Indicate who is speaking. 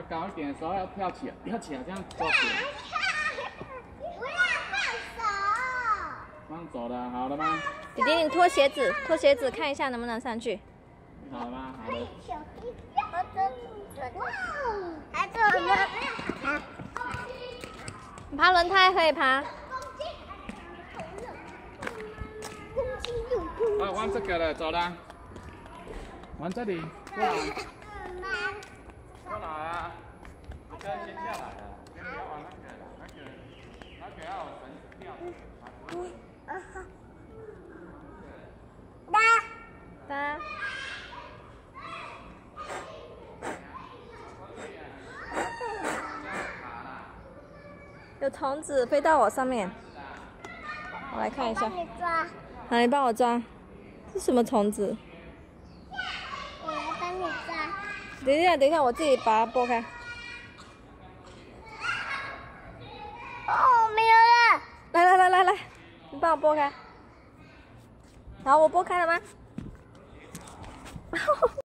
Speaker 1: 要高一点的时候要跳起来，跳起来这样抓起来。
Speaker 2: 不要放手。
Speaker 1: 放走了，好了吗？
Speaker 3: 弟弟，你脱鞋子，脱鞋子看一下能不能上去。
Speaker 1: 好了吗？好了。
Speaker 2: 还走呢。
Speaker 3: 爬轮胎可以爬。
Speaker 1: 啊，玩这个了，走了。玩这里，过来。过来啊！这先下来了，先不要玩那个了，那个那个要绳子吊着。
Speaker 2: 哒。
Speaker 3: 哒。有虫子飞到我上面，我来看一下。
Speaker 2: 你抓。
Speaker 3: 好，你帮我抓。是什么虫子？
Speaker 2: 我来帮你抓。
Speaker 3: 等一下，等一下，我自己把它剥开。
Speaker 2: 哦，没有了。
Speaker 3: 来来来来来，你帮我拨开。好，我拨开了吗？